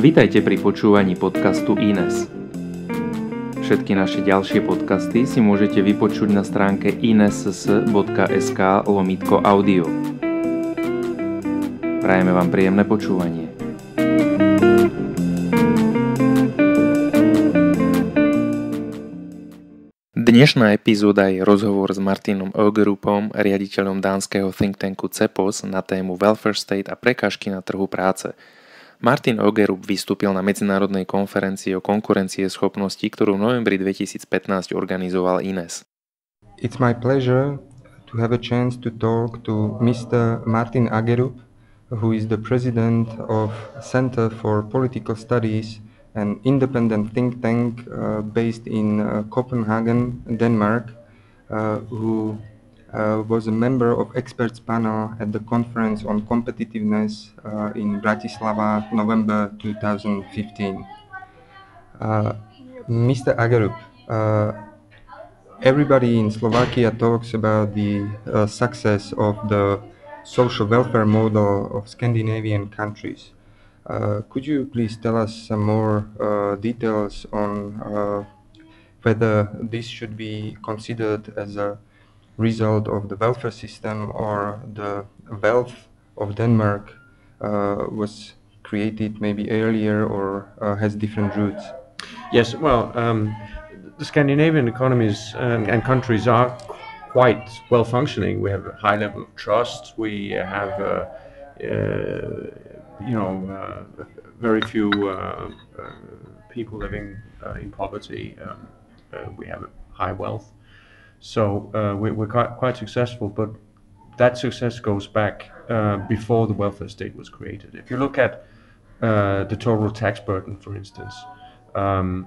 Vítajte pri počúvaní podcastu Ines. Všetky naše ďalšie podcasty si môžete vypočuť na stránke ines.sk lomitko audio. Prajeme vám príjemné počúvanie. Dnešná epizóda je rozhovor s Martinom Ogerupom, riaditeľom dánskeho think tanku CEPOS na tému Welfare State a prekážky na trhu práce – Martin Ogerup vystúpil na medzinárodnej konferencii o konkurencie schopnosti, ktorú v novembri 2015 organizoval INES. It's my pleasure to have a chance to talk to Mr. Martin Agerup, who is the president of Center for Political Studies, an independent think tank uh, based in uh, Copenhagen, Denmark, uh, who uh, was a member of experts panel at the conference on competitiveness uh, in Bratislava, November 2015. Uh, Mr. Ågerup, uh, everybody in Slovakia talks about the success of the social welfare model of Scandinavian countries. Uh, could you please tell us some more details on whether this should be considered as a result of the welfare system or the wealth of Denmark uh, was created maybe earlier or uh, has different roots? Yes, well, um, the Scandinavian economies and, and, countries are quite well functioning. We have a high level of trust. We have, uh, uh you know, uh, very few uh, people living in poverty. Um, we have high wealth. So uh, we, are quite, quite successful, but that success goes back uh, before the welfare state was created. If you look at uh, the total tax burden, for instance, um,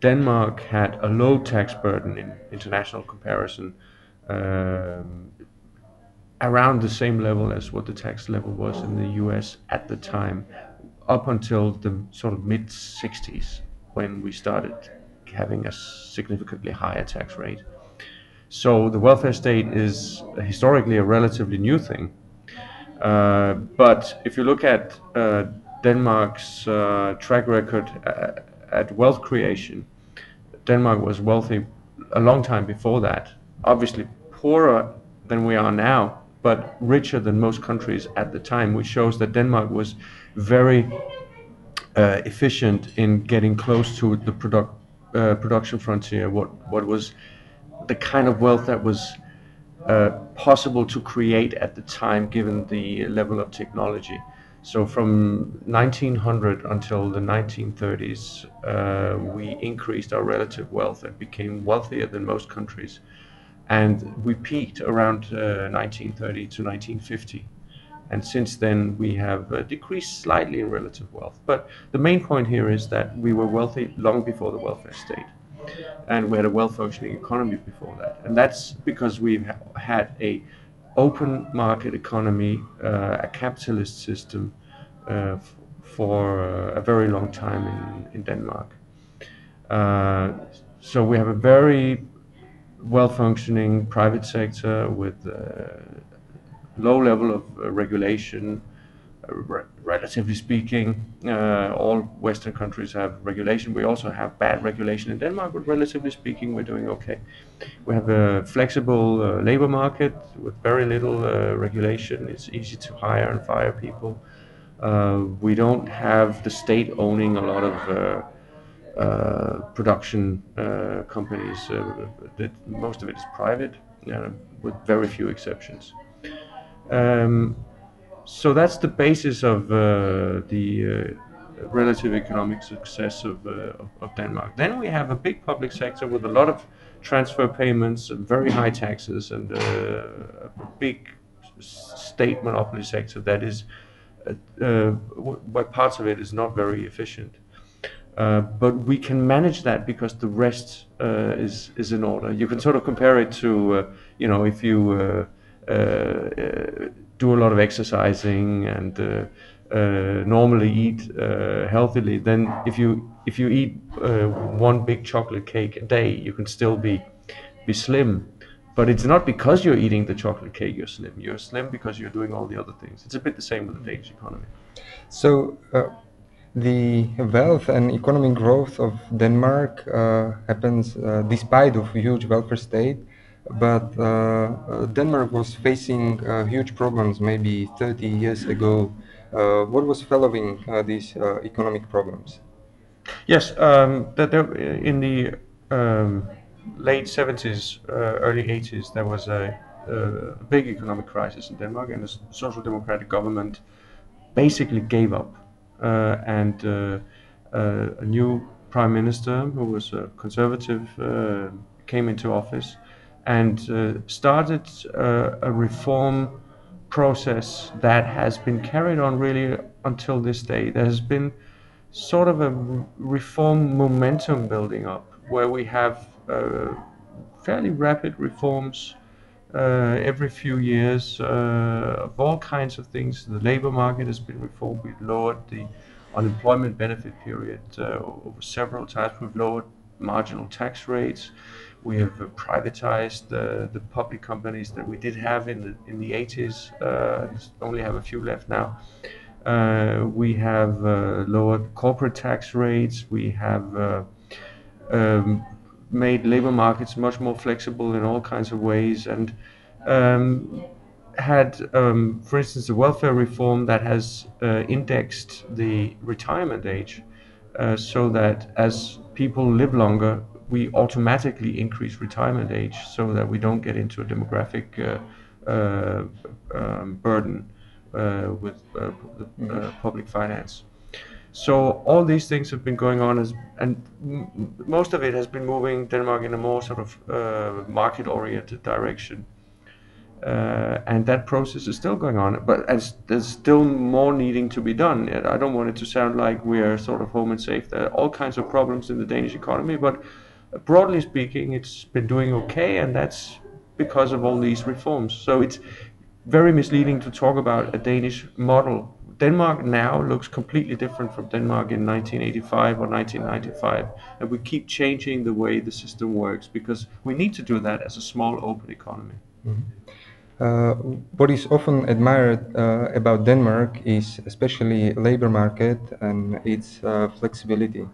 Denmark had a low tax burden in international comparison, um, around the same level as what the tax level was in the US at the time, up until the sort of mid 60s when we started having a significantly higher tax rate. So the welfare state is historically a relatively new thing. Uh, but if you look at uh, Denmark's uh, track record at, at wealth creation, Denmark was wealthy a long time before that. Obviously poorer than we are now, but richer than most countries at the time, which shows that Denmark was very uh, efficient in getting close to the uh, production frontier. What what was the kind of wealth that was uh, possible to create at the time given the level of technology. So from 1900 until the 1930s, uh, we increased our relative wealth and became wealthier than most countries. And we peaked around uh, 1930 to 1950. And since then, we have uh, decreased slightly in relative wealth. But the main point here is that we were wealthy long before the welfare state and we had a well-functioning economy before that. And that's because we've had a open market economy, uh, a capitalist system uh, for uh, a very long time in, in Denmark. Uh, so we have a very well-functioning private sector with uh, low level of uh, regulation, re- relatively speaking, uh, all Western countries have regulation. We also have bad regulation in Denmark, but relatively speaking, we're doing okay. We have a flexible uh, labor market with very little uh, regulation. It's easy to hire and fire people. Uh, we don't have the state owning a lot of uh, uh, production companies. that most of it is private, with very few exceptions. Um, so that's the basis of uh, the uh, relative economic success of, uh, of Denmark. Then we have a big public sector with a lot of transfer payments, very high taxes, and uh, a big state monopoly sector that is, uh, uh, where parts of it is not very efficient. But we can manage that because the rest is is in order. You can sort of compare it to, you know, if you do a lot of exercising and uh, uh, normally eat uh, healthily, then if you if you eat one big chocolate cake a day, you can still be be slim. But it's not because you're eating the chocolate cake you're slim. You're slim because you're doing all the other things. It's a bit the same with the Danish economy. So, uh, the wealth and economic growth of Denmark uh, happens uh, despite of huge welfare state, but uh, uh, Denmark was facing uh, huge problems maybe 30 years ago. what was following these economic problems? Yes, um, that there, in the um, late 70s, early 80s, there was a, a big economic crisis in Denmark, and the social democratic government basically gave up uh, and uh, uh, a new prime minister who was a conservative came into office and started a reform process that has been carried on really until this day. There has been sort of a reform momentum building up where we have uh, fairly rapid reforms uh, every few years uh, of all kinds of things. The labor market has been reformed. We've lowered the unemployment benefit period uh, over several times. We've lowered marginal tax rates. We have privatized the public companies that we did have in the in the 80s. only have a few left now. Uh, we have uh, lowered corporate tax rates. We have uh, um, made labor markets much more flexible in all kinds of ways and um, had, um, for instance, a welfare reform that has uh, indexed the retirement age uh, so that as people live longer, we automatically increase retirement age so that we don't get into a demographic uh, uh um, burden uh, with uh, public finance. So all these things have been going on, as, and most of it has been moving Denmark in a more sort of uh, market-oriented direction. Uh, and that process is still going on, but as, there's still more needing to be done. I don't want it to sound like we're sort of home and safe. There are all kinds of problems in the Danish economy, but broadly speaking, it's been doing okay, and that's because of all these reforms. So it's very misleading to talk about a Danish model Denmark now looks completely different from Denmark in 1985 or 1995, and we keep changing the way the system works because we need to do that as a small open economy. Mm-hmm. Uh, what is often admired uh, about Denmark is especially labor market and its uh, flexibility.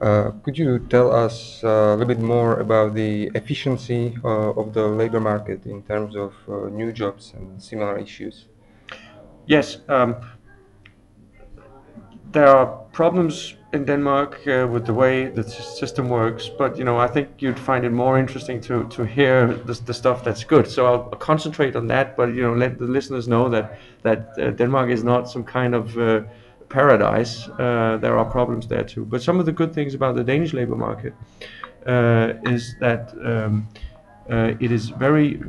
Uh, could you tell us uh, a little bit more about the efficiency uh, of the labor market in terms of new jobs and similar issues? Yes, um, there are problems in Denmark uh, with the way the system works, but you know I think you'd find it more interesting to to hear the, the stuff that's good. So I'll, concentrate on that, but you know let the listeners know that that uh, Denmark is not some kind of uh, paradise. Uh, there are problems there too. But some of the good things about the Danish labor market uh, is that. Um, uh, it is very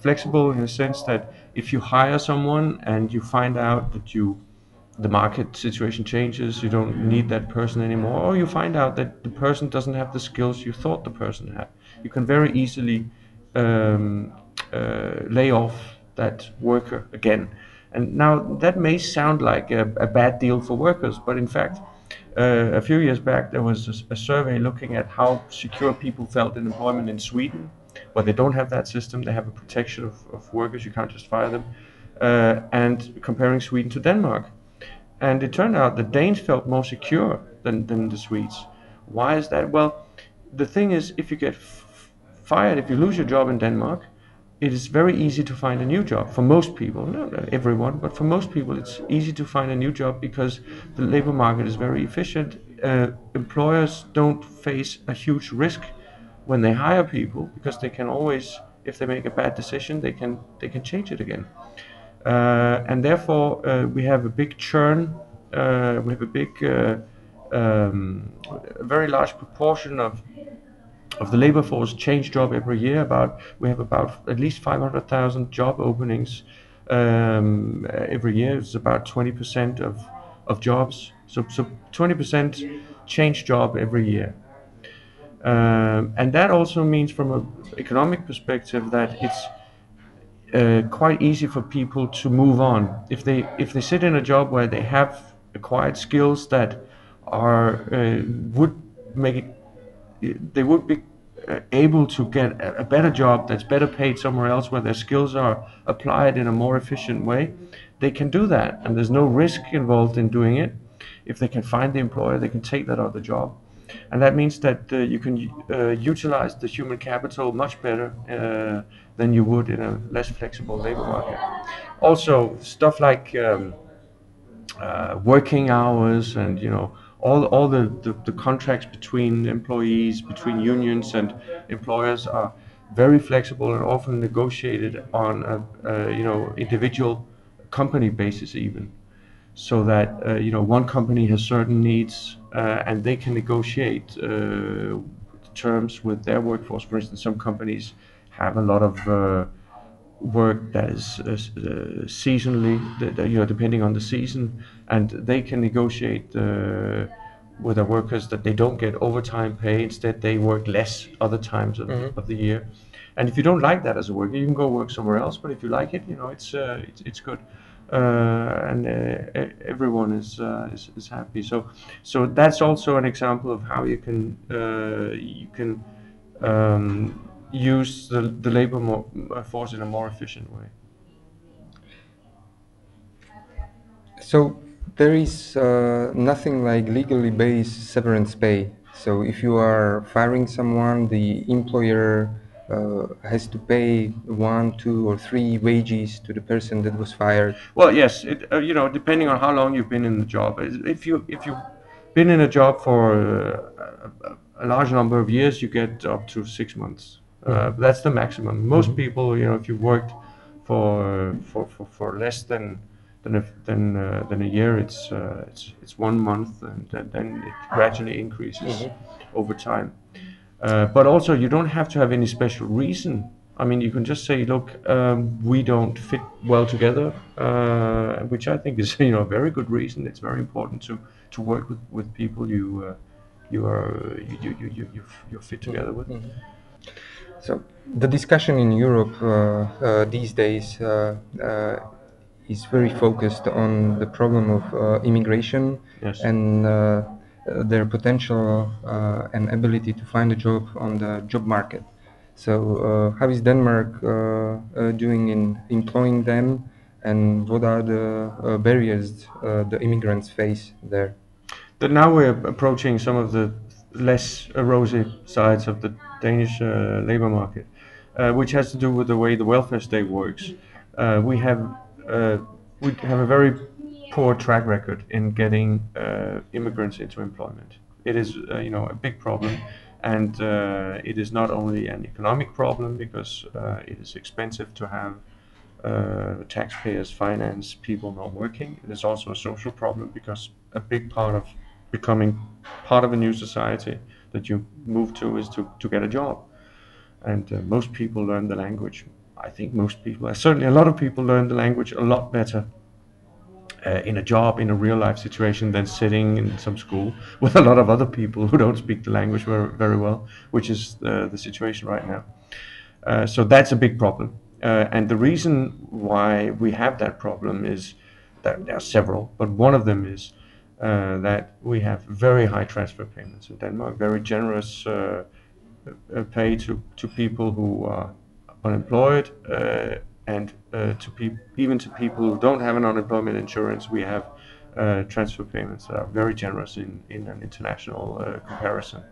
flexible in the sense that if you hire someone and you find out that you the market situation changes, you don't need that person anymore, or you find out that the person doesn't have the skills you thought the person had. You can very easily um, uh, lay off that worker again. And now that may sound like a, a bad deal for workers, but in fact, uh, a few years back there was a, a, survey looking at how secure people felt in employment in Sweden. But they don't have that system. They have a protection of, of workers. You can't just fire them. Uh, and comparing Sweden to Denmark, and it turned out the Danes felt more secure than, than the Swedes. Why is that? Well, the thing is, if you get fired, if you lose your job in Denmark, it is very easy to find a new job for most people. Not everyone, but for most people, it's easy to find a new job because the labor market is very efficient. Uh, employers don't face a huge risk when they hire people because they can always, if they make a bad decision, they can they can change it again. Uh, and therefore uh, we have a big churn. Uh, we have a big, um, a very large proportion of of the labor force change job every year. About we have about at least 500,000 job openings um, every year. It's about 20% of of jobs. So so 20% change job every year. Um, and that also means from an economic perspective that it's uh, quite easy for people to move on if they if they sit in a job where they have acquired skills that are uh, would make it they would be uh, able to get a, a better job that's better paid somewhere else where their skills are applied in a more efficient way, they can do that, and there's no risk involved in doing it. If they can find the employer, they can take that other job, and that means that uh, you can uh, utilize the human capital much better uh, than you would in a less flexible labor market. Also, stuff like um, working hours and you know all, all the, the, the, contracts between employees, between unions and employers are very flexible and often negotiated on a, a you know individual company basis even so that uh, you know one company has certain needs uh, and they can negotiate uh, terms with their workforce for instance some companies have a lot of uh, work that is uh, uh, seasonally, you know, depending on the season, and they can negotiate uh, with their workers that they don't get overtime pay. Instead, they work less other times of, mm-hmm. of the year. And if you don't like that as a worker, you can go work somewhere else. But if you like it, you know, it's uh, it's, it's good. Uh, and uh, everyone is, is, is happy. So so that's also an example of how you can you can um, use the, the labor uh, force in a more efficient way. So there is uh, nothing like legally based severance pay. So if you are firing someone, the employer uh, has to pay one, two, or three wages to the person that was fired. Well, yes, it, uh, you know, depending on how long you've been in the job. If you if you've been in a job for uh, a, a large number of years, you get up to six months. Uh, that's the maximum. Most mm-hmm. people, you know, if you worked for for, for, for less than than a, than, uh, than a year, it's uh, it's it's one month, and, and then it gradually increases mm-hmm. over time. Uh, but also, you don't have to have any special reason. I mean, you can just say, "Look, um, we don't fit well together," uh, which I think is you know a very good reason. It's very important to to work with, with people you uh, you are you you you you, you're fit together with. Mm-hmm. So the discussion in Europe uh, uh, these days uh, is very focused on the problem of immigration yes. and their potential uh, and ability to find a job on the job market. So, uh, how is Denmark uh, doing in employing them, and what are the barriers the immigrants face there? But now we're approaching some of the less rosy sides of the Danish uh, labor market, uh, which has to do with the way the welfare state works. Uh, we have we have a very poor track record in getting immigrants into employment. It is you know a big problem and uh, it is not only an economic problem because uh, it is expensive to have uh, taxpayers finance people not working. It is also a social problem because a big part of becoming part of a new society that you move to is to, to get a job. And uh, most people learn the language. I think most people, uh, certainly a lot of people learn the language a lot better uh, in a job, in a real life situation, than sitting in some school with a lot of other people who don't speak the language very, very well, which is uh, the situation right now. Uh, so that's a big problem. Uh, and the reason why we have that problem is that there are several, but one of them is uh, that we have very high transfer payments in Denmark, very generous uh, pay to, to people who are unemployed and uh, to pe- even to people who don't have an unemployment insurance, we have uh, transfer payments that are very generous in, in an international uh, comparison.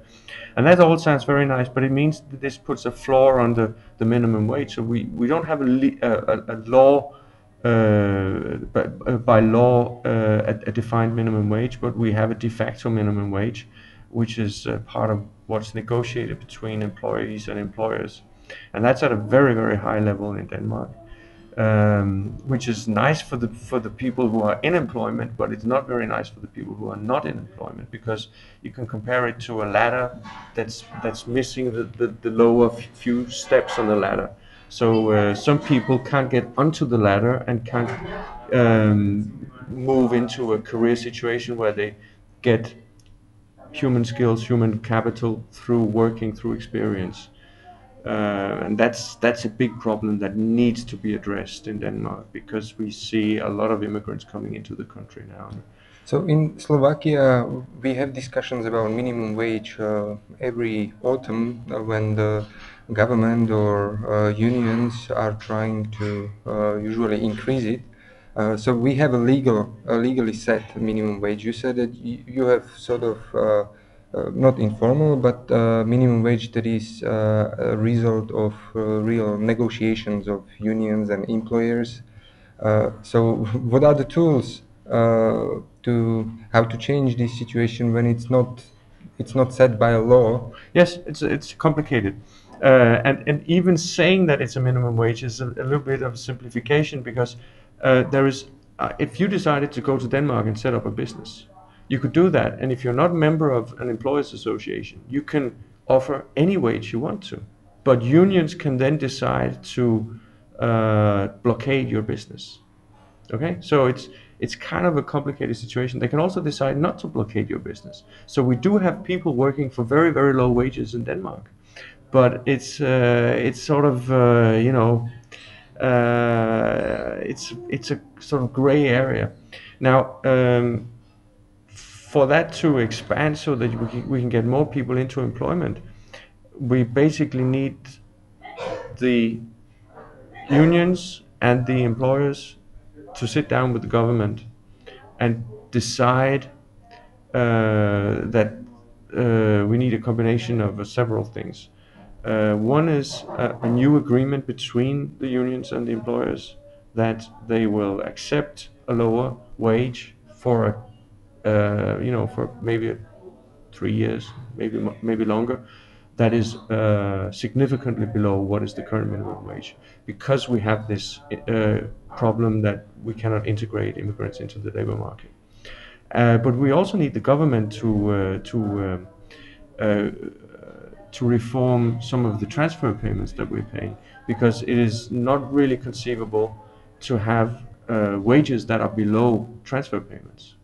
And that all sounds very nice, but it means that this puts a floor on the, the minimum wage. So we, we don't have a, li- a, a, law uh, by, uh, by law uh, a, a, defined minimum wage, but we have a de facto minimum wage, which is part of what's negotiated between employees and employers. And that's at a very, very high level in Denmark. Um, which is nice for the for the people who are in employment, but it's not very nice for the people who are not in employment because you can compare it to a ladder that's that's missing the, the, the lower few steps on the ladder. So uh, some people can't get onto the ladder and can't um, move into a career situation where they get human skills, human capital through working, through experience. Uh, and that's that's a big problem that needs to be addressed in Denmark because we see a lot of immigrants coming into the country now. So in Slovakia, we have discussions about minimum wage uh, every autumn uh, when the government or uh, unions are trying to uh, usually increase it. Uh, so we have a legal, a legally set minimum wage. You said that you have sort of not informal, but minimum wage that is a result of real negotiations of unions and employers. so what are the tools to how to change this situation when it's not it's not set by a law. Yes, it's it's complicated, uh, and and even saying that it's a minimum wage is a, a little bit of a simplification because uh, there is uh, if you decided to go to Denmark and set up a business, you could do that, and if you're not a member of an employers association, you can offer any wage you want to, but unions can then decide to uh, blockade your business. Okay, so it's it's kind of a complicated situation. They can also decide not to blockade your business. So we do have people working for very very low wages in Denmark, but it's uh, it's sort of uh, you know uh, it's it's a sort of gray area. Now. Um, for that to expand so that we can, we can get more people into employment, we basically need the unions and the employers to sit down with the government and decide uh, that uh, we need a combination of uh, several things. Uh, one is a, a, new agreement between the unions and the employers that they will accept a lower wage for a, uh, you know, for maybe three years, maybe maybe longer, that is uh, significantly below what is the current minimum wage because we have this uh, problem that we cannot integrate immigrants into the labor market. Uh, but we also need the government to uh, to um, uh, to reform some of the transfer payments that we're paying because it is not really conceivable to have uh, wages that are below transfer payments.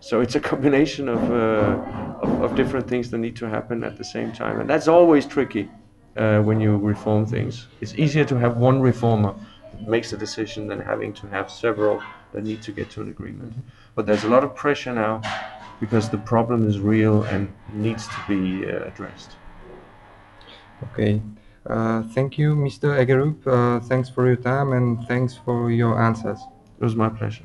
So it's a combination of, uh, of, of, different things that need to happen at the same time. And that's always tricky uh, when you reform things. It's easier to have one reformer that makes a decision than having to have several that need to get to an agreement. But there's a lot of pressure now because the problem is real and needs to be uh, addressed. Okay. Uh, thank you, Mr. Ågerup. Uh, thanks for your time and thanks for your answers. It was my pleasure.